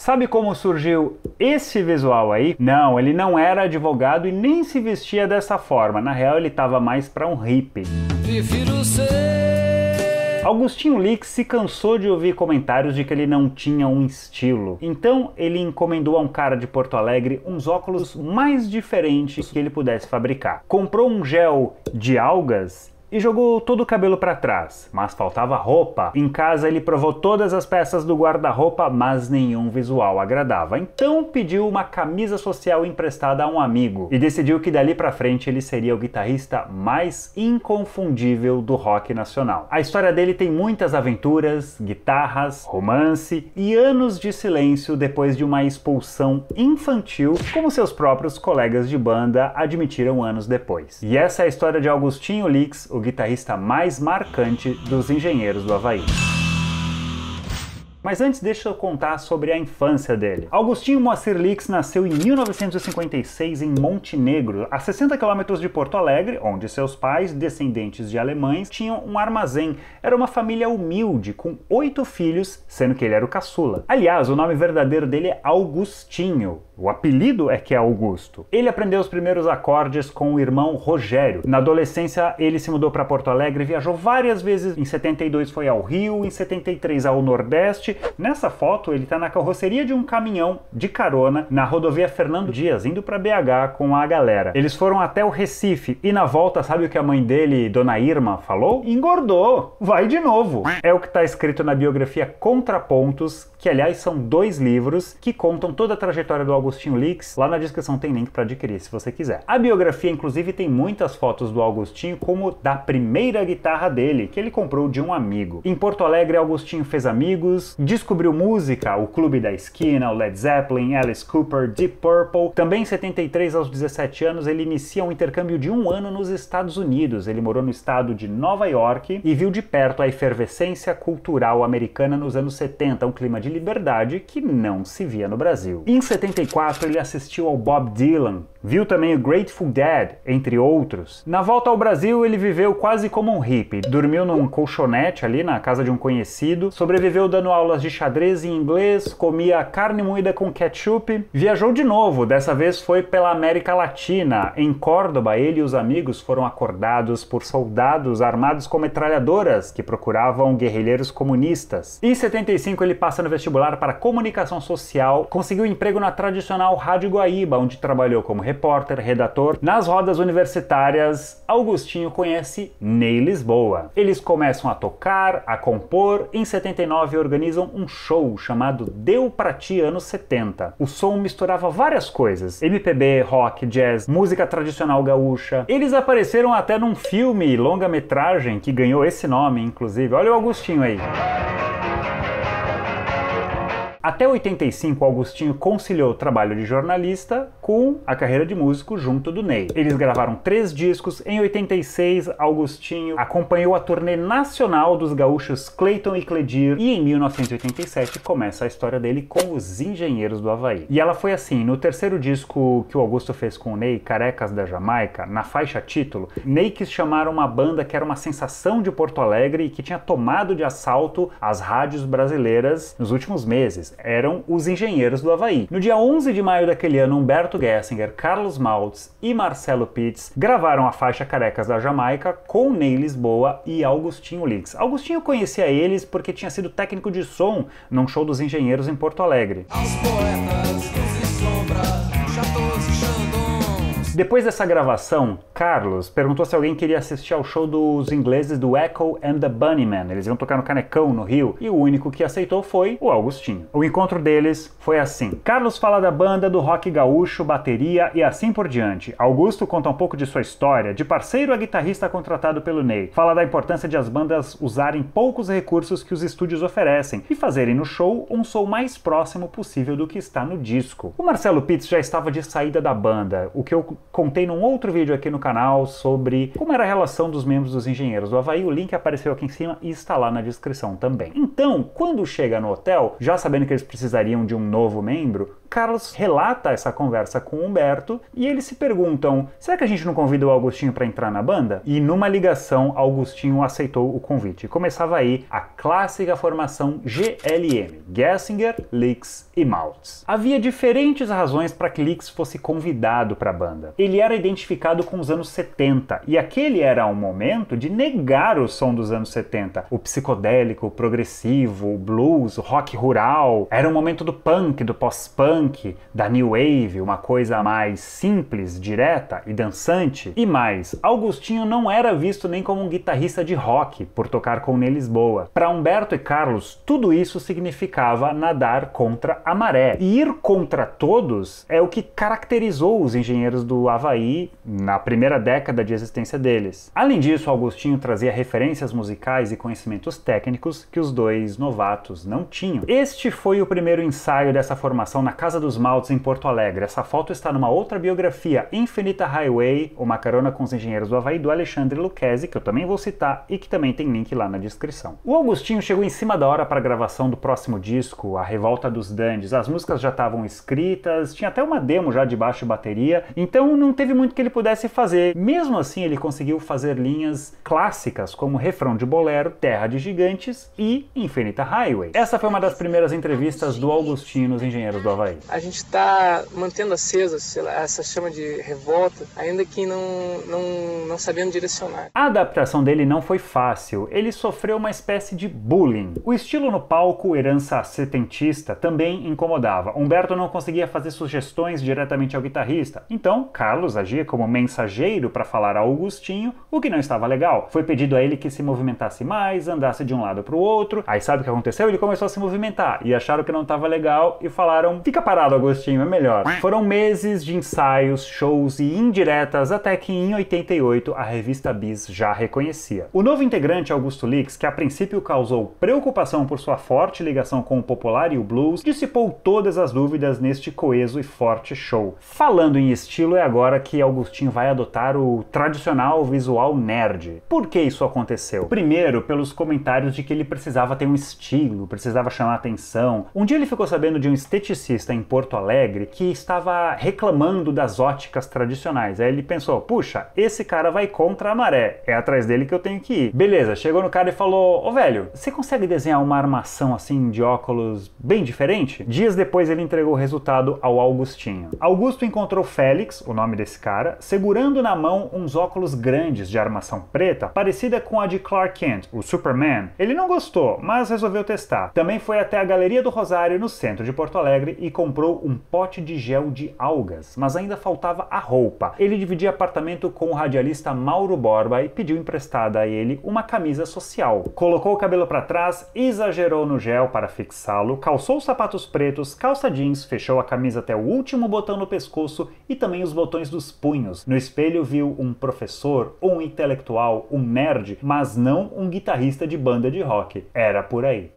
Sabe como surgiu esse visual aí? Não, ele não era advogado e nem se vestia dessa forma. Na real, ele estava mais para um hippie. Augustinho Lix se cansou de ouvir comentários de que ele não tinha um estilo. Então ele encomendou a um cara de Porto Alegre uns óculos mais diferentes que ele pudesse fabricar. Comprou um gel de algas e jogou todo o cabelo para trás, mas faltava roupa. Em casa ele provou todas as peças do guarda-roupa, mas nenhum visual agradava. Então pediu uma camisa social emprestada a um amigo e decidiu que dali para frente ele seria o guitarrista mais inconfundível do rock nacional. A história dele tem muitas aventuras, guitarras, romance e anos de silêncio depois de uma expulsão infantil, como seus próprios colegas de banda admitiram anos depois. E essa é a história de Augustinho Lix, o guitarrista mais marcante dos Engenheiros do Havaí. Mas antes deixa eu contar sobre a infância dele. Augustinho Moacir Lix nasceu em 1956 em Montenegro, a 60 quilômetros de Porto Alegre, onde seus pais, descendentes de alemães, tinham um armazém. Era uma família humilde, com oito filhos, sendo que ele era o caçula. Aliás, o nome verdadeiro dele é Augustinho, o apelido é que é Augusto. Ele aprendeu os primeiros acordes com o irmão Rogério. Na adolescência, ele se mudou para Porto Alegre, viajou várias vezes. Em 72 foi ao Rio, em 73 ao Nordeste. Nessa foto, ele está na carroceria de um caminhão de carona na rodovia Fernando Dias, indo para BH com a galera. Eles foram até o Recife e na volta, sabe o que a mãe dele, Dona Irma, falou? Engordou, vai de novo. É o que está escrito na biografia Contrapontos, que aliás são dois livros que contam toda a trajetória do Augusto Augustinho Leaks. Lá na descrição tem link para adquirir se você quiser. A biografia, inclusive, tem muitas fotos do Augustinho, como da primeira guitarra dele, que ele comprou de um amigo. Em Porto Alegre, Augustinho fez amigos, descobriu música, o Clube da Esquina, o Led Zeppelin, Alice Cooper, Deep Purple. Também em 73, aos 17 anos, ele inicia um intercâmbio de um ano nos Estados Unidos. Ele morou no estado de Nova York e viu de perto a efervescência cultural americana nos anos 70, um clima de liberdade que não se via no Brasil. Em 74, 2004 ele assistiu ao Bob Dylan, viu também o Grateful Dead, entre outros. Na volta ao Brasil ele viveu quase como um hippie, dormiu num colchonete ali na casa de um conhecido, sobreviveu dando aulas de xadrez em inglês, comia carne moída com ketchup, viajou de novo, dessa vez foi pela América Latina. Em Córdoba ele e os amigos foram acordados por soldados armados com metralhadoras que procuravam guerrilheiros comunistas. Em 75 ele passa no vestibular para comunicação social, conseguiu emprego na tradicional Rádio Guaíba, onde trabalhou como repórter, redator. Nas rodas universitárias, Augustinho conhece Ney Lisboa. Eles começam a tocar, a compor. Em 79 organizam um show chamado Deu Pra Ti Anos 70. O som misturava várias coisas: MPB, rock, jazz, música tradicional gaúcha. Eles apareceram até num filme longa-metragem que ganhou esse nome, inclusive. Olha o Augustinho aí. Até 85, Augustinho conciliou o trabalho de jornalista com a carreira de músico junto do Ney. Eles gravaram três discos. Em 86, Augustinho acompanhou a turnê nacional dos gaúchos Clayton e Cledir. E em 1987 começa a história dele com os Engenheiros do Havaí. E ela foi assim: no terceiro disco que o Augusto fez com o Ney, Carecas da Jamaica, na faixa título, Ney quis chamar uma banda que era uma sensação de Porto Alegre e que tinha tomado de assalto as rádios brasileiras nos últimos meses eram os engenheiros do Havaí. No dia 11 de maio daquele ano, Humberto Gessinger, Carlos Maltz e Marcelo Pitts gravaram a faixa Carecas da Jamaica com Ney Lisboa e Augustinho Lix. Augustinho conhecia eles porque tinha sido técnico de som num show dos engenheiros em Porto Alegre. Aos poetas, luz e depois dessa gravação, Carlos perguntou se alguém queria assistir ao show dos ingleses do Echo and the Bunnymen. Eles iam tocar no Canecão, no Rio, e o único que aceitou foi o Augustinho. O encontro deles foi assim. Carlos fala da banda, do rock gaúcho, bateria e assim por diante. Augusto conta um pouco de sua história, de parceiro a guitarrista contratado pelo Ney. Fala da importância de as bandas usarem poucos recursos que os estúdios oferecem e fazerem no show um som mais próximo possível do que está no disco. O Marcelo Pitts já estava de saída da banda, o que eu contei num outro vídeo aqui no canal sobre como era a relação dos membros dos engenheiros do Havaí. O link apareceu aqui em cima e está lá na descrição também. Então, quando chega no hotel, já sabendo que eles precisariam de um novo membro, Carlos relata essa conversa com Humberto e eles se perguntam: será que a gente não convida o Augustinho para entrar na banda? E numa ligação, Augustinho aceitou o convite. Começava aí a clássica formação GLM: Gessinger, Licks e Maltz. Havia diferentes razões para que Licks fosse convidado para a banda. Ele era identificado com os anos 70 e aquele era um momento de negar o som dos anos 70, o psicodélico, o progressivo, o blues, o rock rural. Era um momento do punk, do pós-punk, da new wave, uma coisa mais simples, direta e dançante. E mais, Augustinho não era visto nem como um guitarrista de rock por tocar com Ney Lisboa. Para Humberto e Carlos, tudo isso significava nadar contra a maré. E ir contra todos é o que caracterizou os engenheiros do Havaí na primeira década de existência deles. Além disso, Augustinho trazia referências musicais e conhecimentos técnicos que os dois novatos não tinham. Este foi o primeiro ensaio dessa formação na Casa dos Maltes em Porto Alegre. Essa foto está numa outra biografia, Infinita Highway, Uma Carona com os Engenheiros do Havaí, do Alexandre Lucchesi, que eu também vou citar e que também tem link lá na descrição. O Augustinho chegou em cima da hora para a gravação do próximo disco, A Revolta dos Dandes. As músicas já estavam escritas, tinha até uma demo já de baixo bateria, então não teve muito que ele pudesse fazer. Mesmo assim, ele conseguiu fazer linhas clássicas como Refrão de Bolero, Terra de Gigantes e Infinita Highway. Essa foi uma das primeiras entrevistas do Augustinho nos Engenheiros do Havaí. A gente está mantendo acesa essa chama de revolta, ainda que não, não, não sabendo direcionar. A adaptação dele não foi fácil, ele sofreu uma espécie de bullying. O estilo no palco, herança setentista, também incomodava. Humberto não conseguia fazer sugestões diretamente ao guitarrista, então Carlos agia como mensageiro para falar a Augustinho, o que não estava legal. Foi pedido a ele que se movimentasse mais, andasse de um lado para o outro. Aí sabe o que aconteceu? Ele começou a se movimentar e acharam que não estava legal e falaram: fica parado, Agostinho, é melhor. Foram meses de ensaios, shows e indiretas até que em 88 a revista Bis já reconhecia. O novo integrante Augusto Lix, que a princípio causou preocupação por sua forte ligação com o popular e o blues, dissipou todas as dúvidas neste coeso e forte show. Falando em estilo, é agora que Augustinho vai adotar o tradicional visual nerd. Por que isso aconteceu? Primeiro, pelos comentários de que ele precisava ter um estilo, precisava chamar atenção. Um dia ele ficou sabendo de um esteticista em Porto Alegre que estava reclamando das óticas tradicionais. Aí ele pensou: puxa, esse cara vai contra a maré, é atrás dele que eu tenho que ir. Beleza, chegou no cara e falou: Ô velho, você consegue desenhar uma armação assim de óculos bem diferente? Dias depois ele entregou o resultado ao Augustinho. Augusto encontrou Félix, o nome desse cara, segurando na mão uns óculos grandes de armação preta, parecida com a de Clark Kent, o Superman. Ele não gostou, mas resolveu testar. Também foi até a Galeria do Rosário, no centro de Porto Alegre, e comprou um pote de gel de algas, mas ainda faltava a roupa. Ele dividia apartamento com o radialista Mauro Borba e pediu emprestada a ele uma camisa social. Colocou o cabelo para trás, exagerou no gel para fixá-lo, calçou sapatos pretos, calça jeans, fechou a camisa até o último botão no pescoço e também os botões dos punhos. No espelho viu um professor, um intelectual, um nerd, mas não um guitarrista de banda de rock. Era por aí.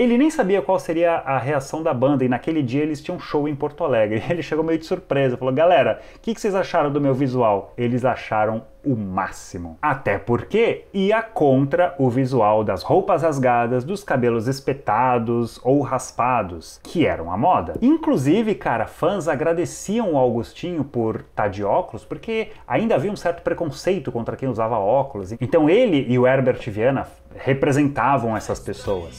Ele nem sabia qual seria a reação da banda e naquele dia eles tinham um show em Porto Alegre. Ele chegou meio de surpresa, falou: Galera, o que, que vocês acharam do meu visual? Eles acharam o máximo. Até porque ia contra o visual das roupas rasgadas, dos cabelos espetados ou raspados, que eram a moda. Inclusive, cara, fãs agradeciam o Augustinho por estar tá de óculos, porque ainda havia um certo preconceito contra quem usava óculos. Então ele e o Herbert Viana representavam essas pessoas.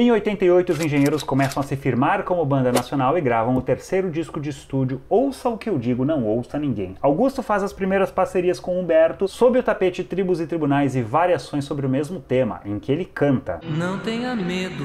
Em 88, os engenheiros começam a se firmar como banda nacional e gravam o terceiro disco de estúdio Ouça o que eu digo, não ouça ninguém. Augusto faz as primeiras parcerias com Humberto sob o tapete Tribos e Tribunais e variações sobre o mesmo tema, em que ele canta. Não tenha medo.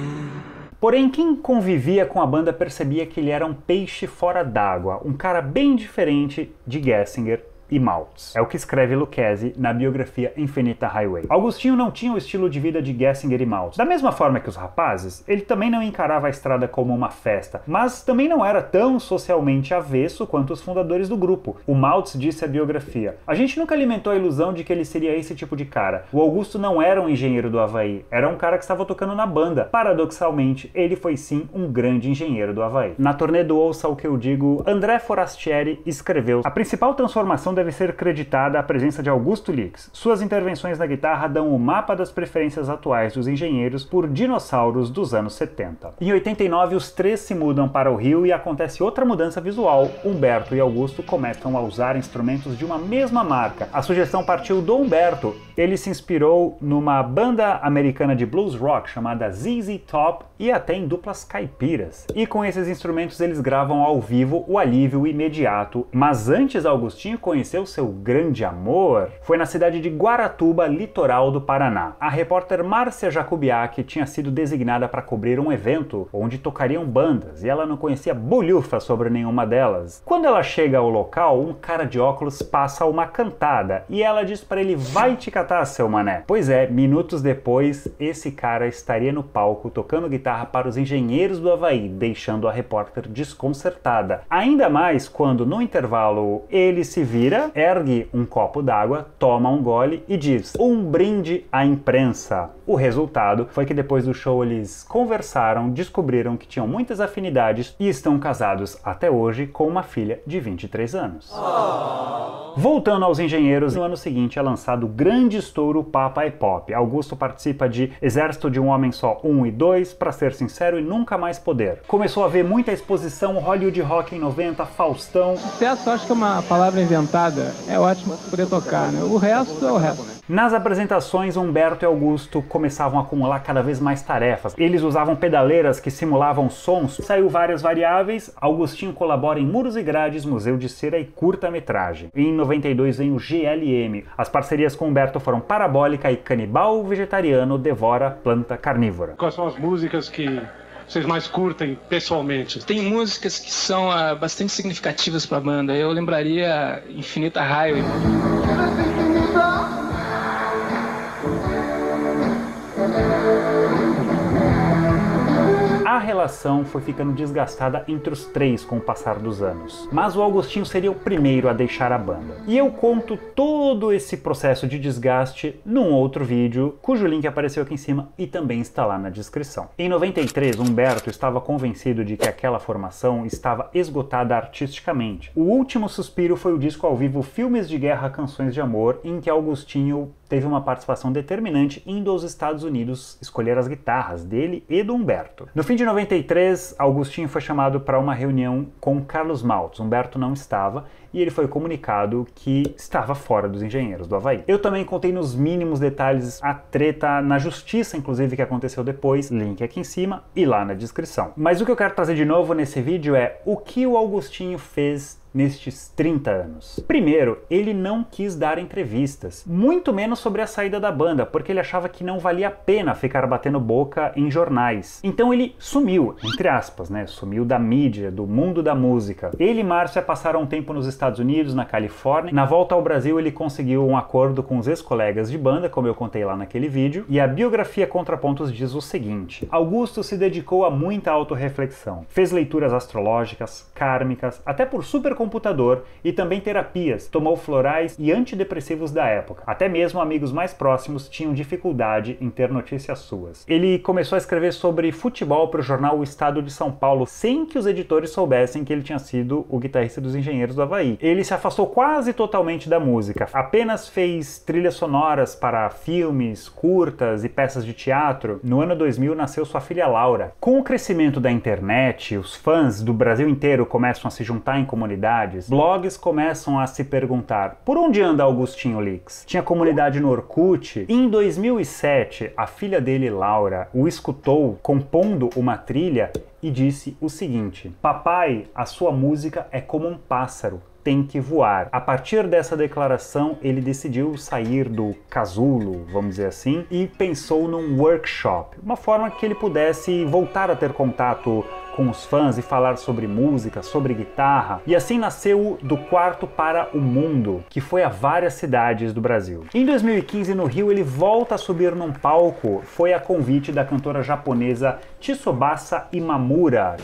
Porém, quem convivia com a banda percebia que ele era um peixe fora d'água, um cara bem diferente de Gessinger e Maltz. É o que escreve Lucchesi na biografia Infinita Highway. Augustinho não tinha o estilo de vida de Gessinger e Maltz. Da mesma forma que os rapazes, ele também não encarava a estrada como uma festa, mas também não era tão socialmente avesso quanto os fundadores do grupo. O Maltz disse à biografia: A gente nunca alimentou a ilusão de que ele seria esse tipo de cara. O Augusto não era um engenheiro do Havaí, era um cara que estava tocando na banda. Paradoxalmente, ele foi sim um grande engenheiro do Havaí. Na turnê do Ouça o que eu digo, André Forastieri escreveu: A principal transformação da deve ser creditada à presença de Augusto Lix. Suas intervenções na guitarra dão o mapa das preferências atuais dos engenheiros por dinossauros dos anos 70. Em 89, os três se mudam para o Rio e acontece outra mudança visual. Humberto e Augusto começam a usar instrumentos de uma mesma marca. A sugestão partiu do Humberto. Ele se inspirou numa banda americana de blues rock chamada ZZ Top e até em duplas caipiras. E com esses instrumentos eles gravam ao vivo o alívio imediato. Mas antes Augustinho conheceu seu grande amor, foi na cidade de Guaratuba, litoral do Paraná. A repórter Márcia Jacubiac tinha sido designada para cobrir um evento onde tocariam bandas e ela não conhecia bolhufa sobre nenhuma delas. Quando ela chega ao local, um cara de óculos passa uma cantada e ela diz para ele: Vai te catar, seu mané. Pois é, minutos depois, esse cara estaria no palco tocando guitarra para os engenheiros do Havaí, deixando a repórter desconcertada. Ainda mais quando, no intervalo, ele se vira, ergue um copo d'água, toma um gole e diz: Um brinde à imprensa. O resultado foi que depois do show eles conversaram, descobriram que tinham muitas afinidades e estão casados até hoje com uma filha de 23 anos. Oh. Voltando aos engenheiros, no ano seguinte é lançado o grande estouro Papa e Pop. Augusto participa de Exército de um Homem Só 1 e 2, para ser sincero, e Nunca Mais Poder. Começou a ver muita exposição, Hollywood Rock em 90, Faustão. Sucesso acho que é uma palavra inventada, é ótimo poder tocar, né? O resto é o resto. Nas apresentações, Humberto e Augusto começavam a acumular cada vez mais tarefas. Eles usavam pedaleiras que simulavam sons. Saiu várias variáveis. Augustinho colabora em Muros e Grades, Museu de Cera e curta-metragem. Em 92 vem o GLM. As parcerias com Humberto foram Parabólica e Canibal Vegetariano Devora Planta Carnívora. Quais são as músicas que vocês mais curtem pessoalmente? Tem músicas que são uh, bastante significativas para a banda. Eu lembraria Infinita Raio. A relação foi ficando desgastada entre os três com o passar dos anos, mas o Augustinho seria o primeiro a deixar a banda. E eu conto todo esse processo de desgaste num outro vídeo, cujo link apareceu aqui em cima e também está lá na descrição. Em 93, Humberto estava convencido de que aquela formação estava esgotada artisticamente. O último suspiro foi o disco ao vivo Filmes de Guerra, Canções de Amor, em que Augustinho teve uma participação determinante indo aos Estados Unidos escolher as guitarras dele e do Humberto. No fim de 93, Augustinho foi chamado para uma reunião com Carlos Maltz. Humberto não estava e ele foi comunicado que estava fora dos engenheiros do Havaí. Eu também contei nos mínimos detalhes a treta na justiça, inclusive, que aconteceu depois, link aqui em cima e lá na descrição. Mas o que eu quero trazer de novo nesse vídeo é o que o Augustinho fez nestes 30 anos. Primeiro, ele não quis dar entrevistas, muito menos sobre a saída da banda, porque ele achava que não valia a pena ficar batendo boca em jornais. Então ele sumiu, entre aspas, né? Sumiu da mídia, do mundo da música. Ele e Márcia passaram um tempo nos Estados Unidos, na Califórnia. Na volta ao Brasil, ele conseguiu um acordo com os ex-colegas de banda, como eu contei lá naquele vídeo, e a biografia Contrapontos diz o seguinte: Augusto se dedicou a muita autorreflexão. Fez leituras astrológicas, kármicas, até por super computador e também terapias, tomou florais e antidepressivos da época. Até mesmo amigos mais próximos tinham dificuldade em ter notícias suas. Ele começou a escrever sobre futebol para o jornal O Estado de São Paulo sem que os editores soubessem que ele tinha sido o guitarrista dos Engenheiros do Havaí. Ele se afastou quase totalmente da música, apenas fez trilhas sonoras para filmes, curtas e peças de teatro. No ano 2000 nasceu sua filha Laura. Com o crescimento da internet, os fãs do Brasil inteiro começam a se juntar em comunidades comunidades, blogs começam a se perguntar por onde anda Augustinho Lix? Tinha comunidade no Orkut. Em 2007, a filha dele, Laura, o escutou compondo uma trilha e disse o seguinte: Papai, a sua música é como um pássaro tem que voar. A partir dessa declaração, ele decidiu sair do casulo, vamos dizer assim, e pensou num workshop, uma forma que ele pudesse voltar a ter contato com os fãs e falar sobre música, sobre guitarra. E assim nasceu Do Quarto para o Mundo, que foi a várias cidades do Brasil. Em 2015, no Rio, ele volta a subir num palco, foi a convite da cantora japonesa Tsobasa Imamura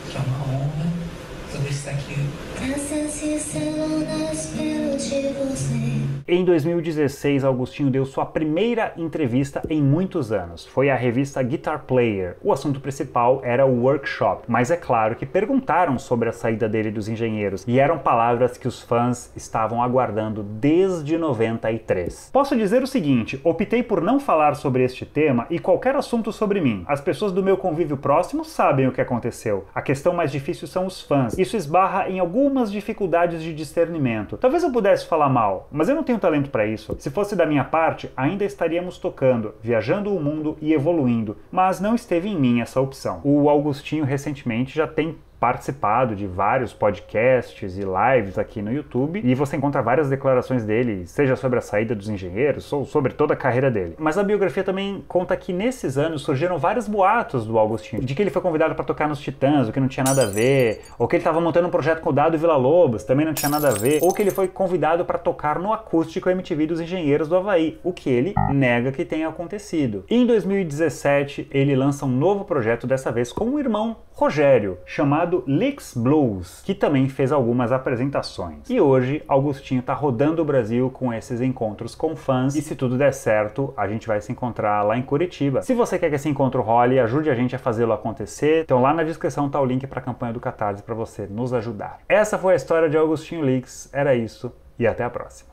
se selam nas pelo de você. Em 2016, Augustinho deu sua primeira entrevista em muitos anos. Foi à revista Guitar Player. O assunto principal era o workshop, mas é claro que perguntaram sobre a saída dele dos engenheiros e eram palavras que os fãs estavam aguardando desde 93. Posso dizer o seguinte: optei por não falar sobre este tema e qualquer assunto sobre mim. As pessoas do meu convívio próximo sabem o que aconteceu. A questão mais difícil são os fãs. Isso esbarra em algumas dificuldades de discernimento. Talvez eu pudesse falar mal, mas eu não tenho talento para isso. Se fosse da minha parte, ainda estaríamos tocando, viajando o mundo e evoluindo, mas não esteve em mim essa opção. O Augustinho recentemente já tem participado de vários podcasts e lives aqui no YouTube e você encontra várias declarações dele, seja sobre a saída dos engenheiros ou sobre toda a carreira dele. Mas a biografia também conta que nesses anos surgiram vários boatos do Augustinho, de que ele foi convidado para tocar nos Titãs, o que não tinha nada a ver, ou que ele estava montando um projeto com o Dado Vila Lobos, também não tinha nada a ver, ou que ele foi convidado para tocar no acústico MTV dos Engenheiros do Havaí, o que ele nega que tenha acontecido. Em 2017, ele lança um novo projeto, dessa vez com o irmão Rogério, chamado Licks Blues, que também fez algumas apresentações. E hoje, Augustinho está rodando o Brasil com esses encontros com fãs, e se tudo der certo, a gente vai se encontrar lá em Curitiba. Se você quer que esse encontro role, ajude a gente a fazê-lo acontecer. Então lá na descrição tá o link para a campanha do Catarse para você nos ajudar. Essa foi a história de Augustinho Licks, era isso, e até a próxima.